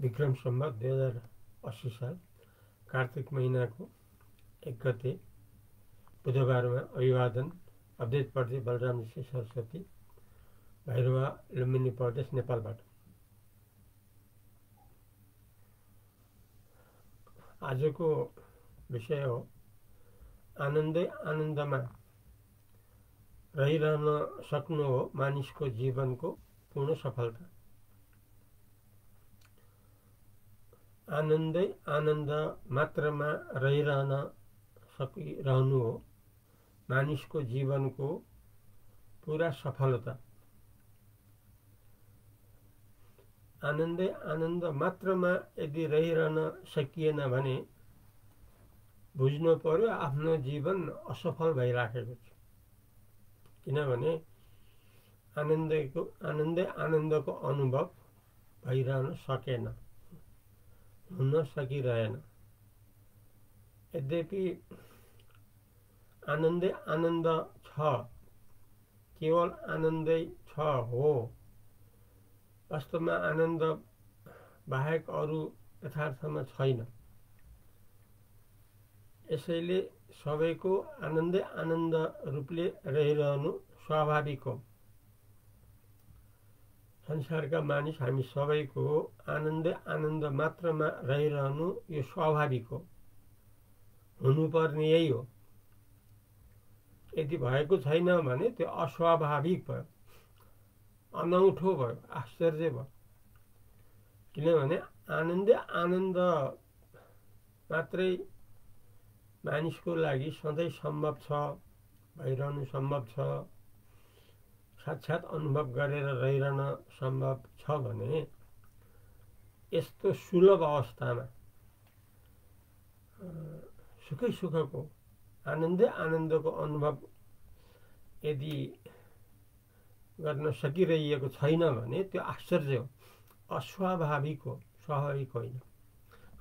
विक्रम सम्मत दुई हजार अस्सी साल कार्तिक महिनाको एक गते बुधबारमा अभिवादन अवधेत प्रदेश बलराम ऋषि सरस्वती भैरवा लुम्बिनी प्रदेश नेपालबाट। आजको विषय हो आनन्दै आनन्दमा रहिरहन सक्नु हो मानिसको जीवनको पूर्ण सफलता। आनन्दै आनन्द मात्रामा रहिरहन सकिरहनु हो। मानिसको जीवनको पुरा सफलता। आनन्दै आनन्द मात्रामा यदि रहिरहन सकिएन भने बुझ्नु पर्यो आफ्नो जीवन असफल भइराखेको छ। किनभने आनन्दको आनन्दै आनन्दको अनुभव भइरहन सकेन। हुन सकिरहेन यद्यपि आनन्दै आनन्द छ केवल आनन्दै छ हो वास्तवमा आनन्द बाहेक अरू यथार्थमा छैन यसैले सबैको आनन्दै आनन्द रूपले रहिरहनु स्वाभाविक हो संसारका मानिस हामी सबैको आनन्दै आनन्द मात्रामा रहिरहनु यो स्वाभाविक हो। हुनुपर्ने यही हो। यदि भएको छैन भने त्यो अस्वाभाविक भयो। अनौठो भयो आश्चर्य भयो। किनभने आनन्दै आनन्द मात्रै मानिसको लागि सधैँ सम्भव छ भइरहनु सम्भव छ। साक्षात् अनुभव गरेर रहिरहन सम्भव छ भने यस्तो सुलभ अवस्थामा सुखै सुखको आनन्दै आनन्दको अनुभव यदि गर्न सकिरहिएको छैन भने त्यो आश्चर्य हो। अस्वाभाविक हो स्वाभाविक होइन।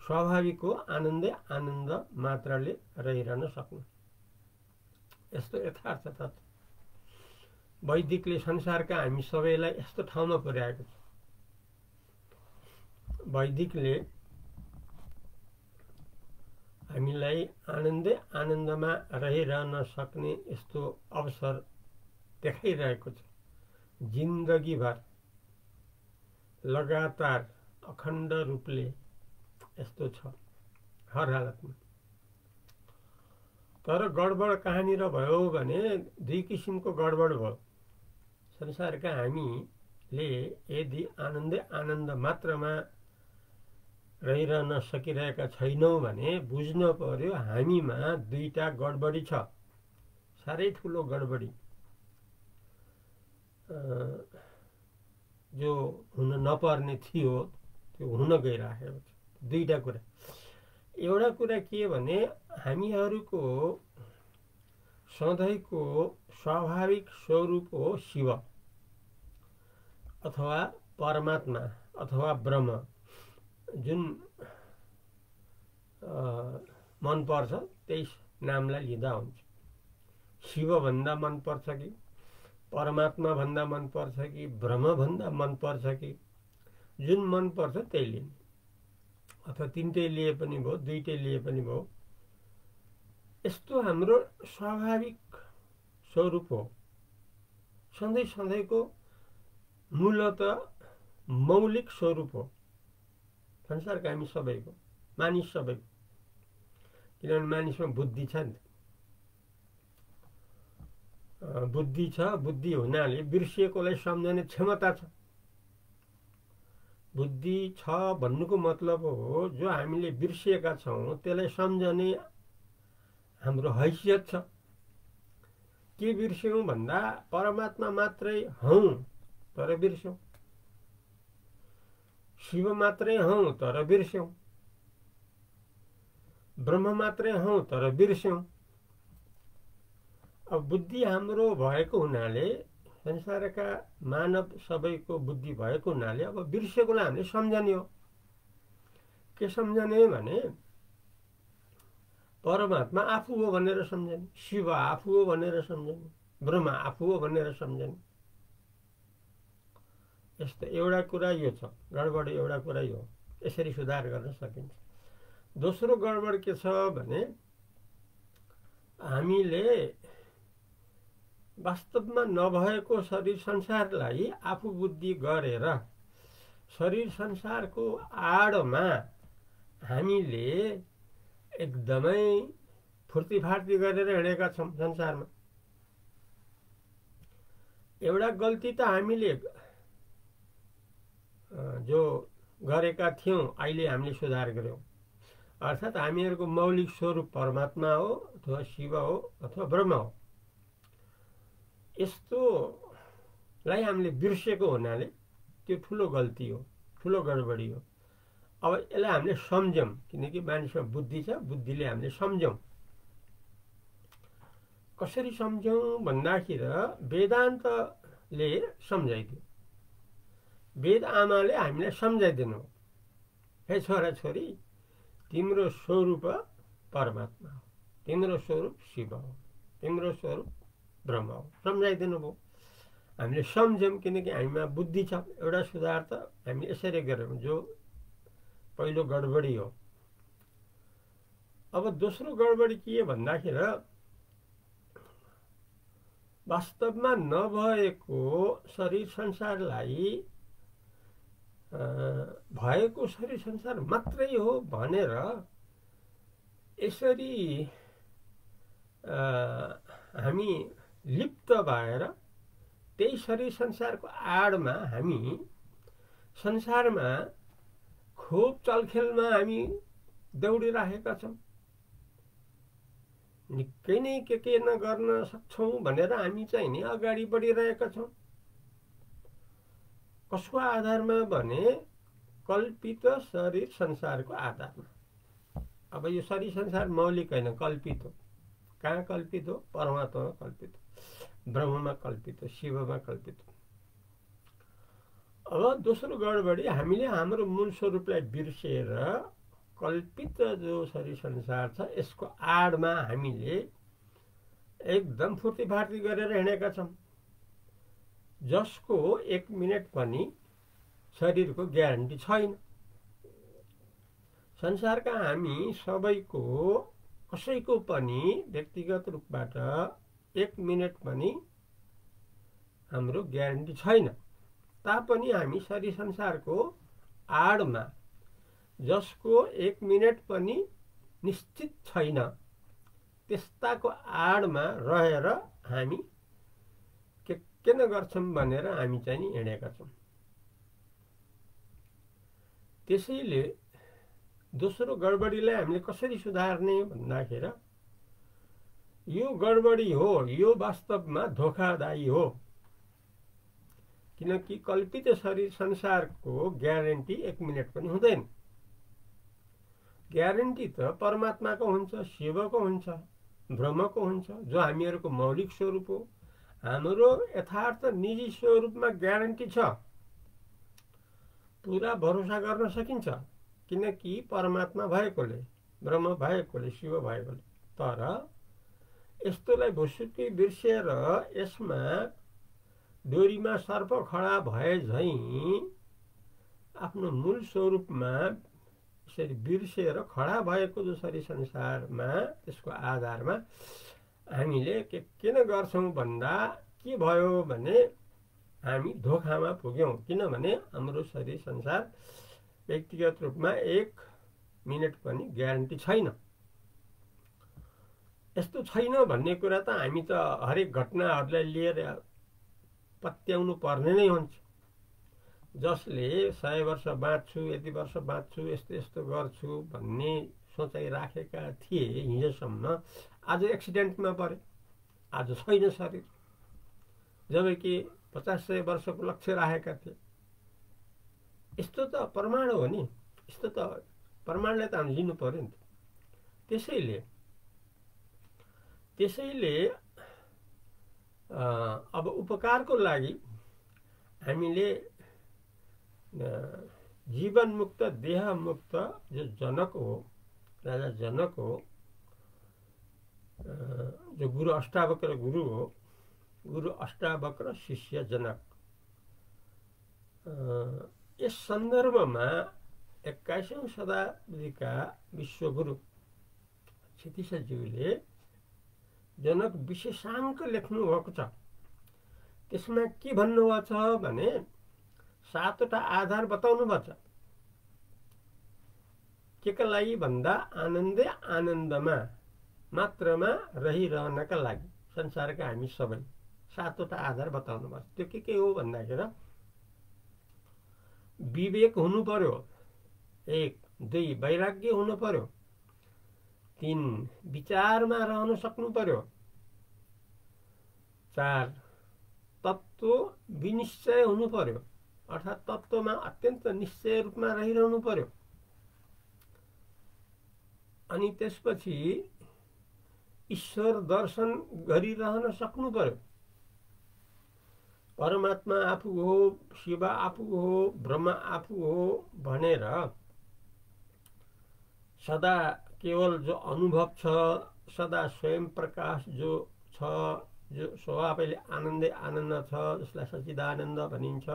स्वाभाविक हो आनन्दै आनन्द मात्रले रहिरहन सक्नु। यस्तो यथार्थ त वैदिकले संसारका हामी सबैलाई यस्तो ठाउँमा पुर्याएको छ। वैदिकले हामीलाई आनन्दै आनन्दमा रहिरहन सक्ने यस्तो अवसर देखाइरहेको छ। जिन्दगीभर लगातार अखण्ड रूपले यस्तो छ हर हालतमा। तर गडबड कहाँनिर भयो भने दुई किसिमको गडबड भयो। संसारका हामीले यदि आनन्दै आनन्द मात्रामा रहिरहन सकिरहेका छैनौँ भने बुझ्नु पर्यो हामीमा दुईवटा गडबडी छ। साह्रै ठुलो गडबडी। जो हुन नपर्ने थियो त्यो हुन गइराखेको छ दुईवटा कुरा। एउटा कुरा के भने हामीहरूको सधैँको स्वाभाविक स्वरूप हो शिव अथवा परमात्मा अथवा ब्रह्म जुन मनपर्छ त्यही नामलाई लिँदा हुन्छ। शिवभन्दा मनपर्छ कि परमात्मा भन्दा मनपर्छ कि ब्रह्मभन्दा मनपर्छ कि जुन मनपर्छ त्यही लिने अथवा तिनटै लिए पनि भयो दुइटै लिए पनि भयो यस्तो हाम्रो स्वाभाविक स्वरूप हो। सधैँ सधैँको मूलत मौलिक स्वरूप हो। संसारका हामी सबैको मानिस सबैको। किनभने मानिसमा बुद्धि छ नि बुद्धि छ बुद्धि हुनाले बिर्सिएकोलाई सम्झने क्षमता छ। बुद्धि छ भन्नुको मतलब हो जो हामीले बिर्सिएका छौँ त्यसलाई सम्झने हाम्रो हैसियत छ। के बिर्स्यौँ भन्दा परमात्मा मात्रै हौ तर बिर्स्यौँ। शिव मात्रै हौ तर बिर्स्यौँ। ब्रह्म मात्रै हौ तर बिर्स्यौँ। अब बुद्धि हाम्रो भएको हुनाले संसारका मानव सबैको बुद्धि भएको हुनाले अब बिर्सेकोलाई हामीले सम्झने हो। के सम्झने भने परमात्मा आफू हो भनेर सम्झने शिव आफू हो भनेर सम्झने ब्रह्मा आफू हो भनेर सम्झने। यस्तो एउटा कुरा यो छ गडबड एउटा कुरा यो यसरी सुधार गर्न सकिन्छ। दोस्रो गडबड के छ भने हामीले वास्तवमा नभएको शरीर संसारलाई आफू बुद्धि गरेर शरीर संसारको आडमा हामीले एकदमै फुर्तीफार्ती गरेर हिँडेका छौँ संसारमा। एउटा गल्ती त हामीले जो गरेका थियौँ अहिले हामीले सुधार गऱ्यौँ अर्थात् हामीहरूको मौलिक स्वरूप परमात्मा हो अथवा शिव हो अथवा ब्रह्म हो। यस्तोलाई हामीले बिर्सेको हुनाले त्यो ठुलो गल्ती हो ठुलो गडबडी हो। अब यसलाई हामीले सम्झौँ किनकि मानिसमा बुद्धि छ बुद्धिले हामीले सम्झौँ। कसरी सम्झौँ भन्दाखेरि वेदान्तले सम्झाइदियो। वेद आमाले हामीलाई सम्झाइदिनु। हे छोराछोरी तिम्रो स्वरूप परमात्मा हो। तिम्रो स्वरूप शिव हो। तिम्रो स्वरूप ब्रह्म हो सम्झाइदिनु भयो हामीले सम्झ्यौँ किनकि हामीमा बुद्धि छ एउटा सुधार त हामी यसरी गऱ्यौँ जो पहिलो गडबडी हो अब दोस्रो गडबडी के भन्दाखेरि वास्तवमा नभएको शरीर संसारलाई भएको शरीर संसार मात्रै हो भनेर यसरी हामी लिप्त भएर त्यही शरीर संसारको आडमा हामी संसारमा खोप चलखेलमा हामी दौडिराखेका छौँ। निकै नै के के नगर्न सक्छौँ भनेर हामी चाहिँ नि अगाडि बढिरहेका छौँ। कसको आधारमा भने कल्पित शरीर संसारको आधारमा। अब यो शरीर संसार मौलिक होइन कल्पित हो। कहाँ कल्पित हो? परमात्मामा कल्पित हो। ब्रह्ममा कल्पित शिवमा कल्पित अब दोस्रो गडबडी हामीले हाम्रो मूल स्वरूपलाई बिर्सेर कल्पित जो शरीर संसार छ यसको आडमा हामीले एकदम फुर्तीफार्ती गरेर हिँडेका छौँ जसको एक मिनट पनि शरीरको ग्यारेन्टी छैन संसारका हामी सबैको कसैको पनि व्यक्तिगत रूपबाट एक मिनट पनि हाम्रो ग्यारेन्टी छैन। तापनि हामी शरीर संसारको आडमा जसको एक मिनट पनि निश्चित छैन त्यस्ताको आडमा रहेर हामी के किन गर्छौँ भनेर हामी चाहिँ नि हिँडेका छौँ। त्यसैले दोस्रो गडबडीलाई हामीले कसरी सुधार्ने भन्दाखेरि यो गडबडी हो यो वास्तवमा धोकादायी हो। किनकि कल्पित शरीर संसारको ग्यारेन्टी एक मिनट पनि हुँदैन। ग्यारेन्टी त परमात्माको हुन्छ शिवको हुन्छ ब्रह्मको हुन्छ जो हामीहरूको मौलिक स्वरूप हो। हाम्रो यथार्थ निजी स्वरूपमा ग्यारेन्टी छ। पुरा भरोसा गर्न सकिन्छ किनकि परमात्मा भएकोले ब्रह्म भएकोले शिव भएकोले। तर यस्तोलाई भुसुकी बिर्सेर यसमा डोरीमा सर्प खडा भए झैँ आफ्नो मूल स्वरूपमा यसरी बिर्सेर खडा भएको जो शरीर संसारमा त्यसको आधारमा हामीले के किन गर्छौँ भन्दा के भयो भने हामी धोकामा पुग्यौँ। किनभने हाम्रो शरीर संसार व्यक्तिगत रूपमा एक मिनट पनि ग्यारेन्टी छैन। यस्तो छैन भन्ने कुरा त हामी त हरेक घटनाहरूलाई लिएर पत्याउनु पर्ने नै हुन्छ। जसले सय वर्ष बाँच्छु यति वर्ष बाँच्छु यस्तो यस्तो गर्छु भन्ने सोचाइ राखेका थिए हिजोसम्म आज एक्सिडेन्टमा परे। आज छैन शरीर। जब कि पचास सय वर्षको लक्ष्य राखेका थिए। यस्तो त प्रमाण हो नि। यस्तो त प्रमाणलाई त हामी लिनु पऱ्यो नि त्यसैले त्यसैले अब उपकारको लागि हामीले जीवनमुक्त देहमुक्त जो जनक हो राजा जनक हो जो गुरु अष्टावक्र गुरु हो गुरु अष्टावक्र शिष्य जनक यस सन्दर्भमा एक्काइसौँ शताब्दीका विश्वगुरु क्षितिशज्यूले जनक विशेषाङ्क लेख्नुभएको छ। त्यसमा के भन्नुभएको छ भने सातवटा आधार बताउनु भएको छ। के का लागि भन्दा आनन्दै आनन्दमा मात्रमा रहिरहनका लागि। संसारका हामी सबै सातवटा आधार बताउनु पर्छ त्यो के के हो भन्दाखेरि विवेक हुनु पर्यो। एक दुई वैराग्य हुनु पर्यो। तिन विचारमा रहन सक्नु पर्यो चार तत्त्व विनिश्चय हुनु पर्यो अर्थात् तत्त्वमा अत्यन्त निश्चय रूपमा रहिरहनु पर्यो अनि त्यसपछि ईश्वर दर्शन गरिरहन सक्नु पर्यो परमात्मा आफू हो शिव आफू हो ब्रह्म आफू हो भनेर सदा केवल जो अनुभव छ सदा स्वयं प्रकाश जो छ जो स्वभावैले आनन्दै आनन्द छ जसलाई सचिदानन्द भनिन्छ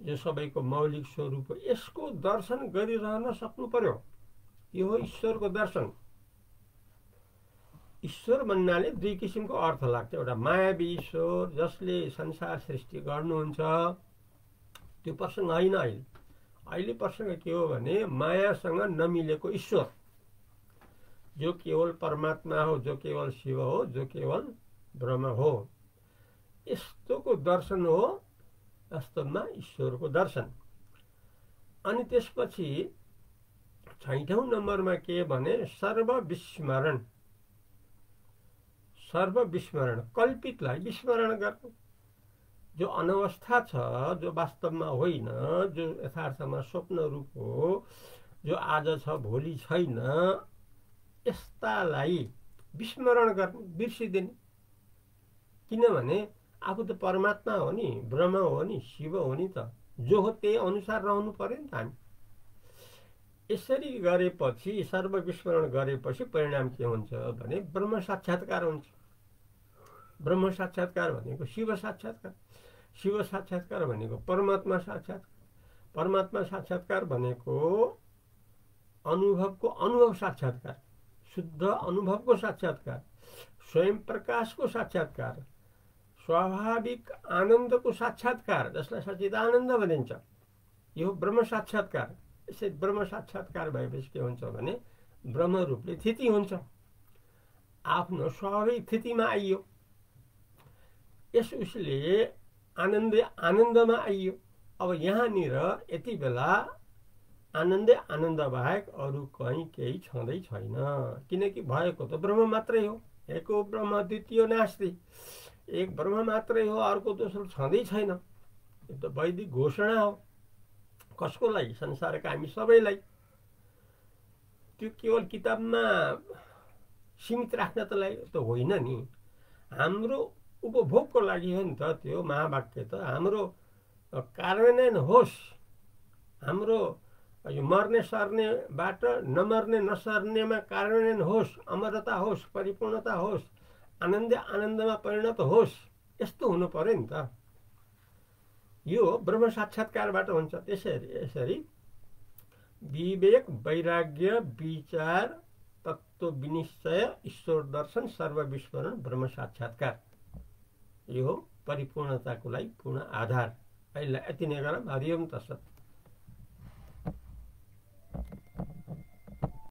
जो सबैको मौलिक स्वरूप हो। यसको दर्शन गरिरहन सक्नु पर्यो यो हो ईश्वरको दर्शन। ईश्वर भन्नाले दुई किसिमको अर्थ लाग्छ। एउटा मायावी ईश्वर जसले संसार सृष्टि गर्नुहुन्छ त्यो प्रसङ्ग होइन अहिले। अहिले प्रसङ्ग के हो भने मायासँग नमिलेको ईश्वर जो केवल परमात्मा हो जो केवल शिव हो जो केवल ब्रह्म हो। यस्तोको दर्शन हो वास्तवमा ईश्वरको दर्शन। अनि त्यसपछि छैठौँ नम्बरमा के भने सर्वविस्मरण। सर्व विस्मरण कल्पितलाई विस्मरण गर्नु। जो अनवस्था छ जो वास्तवमा होइन जो यथार्थमा स्वप्न रूप हो जो आज छ भोलि छैन यस्तालाई विस्मरण गर्नु बिर्सिदिने। किनभने आफू त परमात्मा हो नि ब्रह्म हो नि शिव हो नि त जो हो त्यही अनुसार रहनु पर्यो नि त हामी। यसरी गरेपछि सर्वविस्मरण गरेपछि परिणाम के हुन्छ भने ब्रह्म साक्षात्कार हुन्छ। ब्रह्म साक्षात्कार भनेको शिव साक्षात्कार। शिव साक्षात्कार भनेको परमात्मा साक्षात्कार परमात्मा साक्षात्कार भनेको अनुभवको अनुभव साक्षात्कार शुद्ध अनुभवको साक्षात्कार स्वयं प्रकाशको साक्षात्कार स्वाभाविक आनन्दको साक्षात्कार जसलाई सचिदानन्द भनिन्छ। यो ब्रह्म साक्षात्कार यसै ब्रह्म साक्षात्कार भएपछि के हुन्छ भने ब्रह्म रूपले स्थिति हुन्छ। आफ्नो स्वाभाविक स्थितिमा आइयो। यस उसले आनन्दै आनन्दमा आइयो। अब यहाँनिर यति बेला आनन्दै आनन्द बाहेक अरू कहीँ केही छँदै छैन। किनकि भएको त ब्रह्म मात्रै हो। एको ब्रह्म द्वितीय नास्ति। एक ब्रह्म मात्रै हो अर्को दोस्रो छँदै छैन। यो त वैदिक घोषणा हो। कसको लागि? संसारका हामी सबैलाई त्यो केवल किताबमा सीमित राख्न त लागि त होइन नि। हाम्रो उपभोगको लागि हो नि त त्यो महावाक्य त। हाम्रो कार्यान्वयन होस् हाम्रो यो मर्ने सर्नेबाट नमर्ने नसर्नेमा कार्यान्वयन होस् अमरता होस् परिपूर्णता होस् आनन्द आनन्दमा परिणत होस् यस्तो हुनु पऱ्यो नि त। यो ब्रह्म साक्षात्कारबाट हुन्छ। त्यसरी यसरी विवेक वैराग्य विचार तत्त्व विनिश्चय ईश्वर दर्शन सर्वविस्मरण ब्रह्म साक्षात्कार। यो परिपूर्णताको लागि पूर्ण आधार। अहिले यति नै गरौँ। हरिओम तसत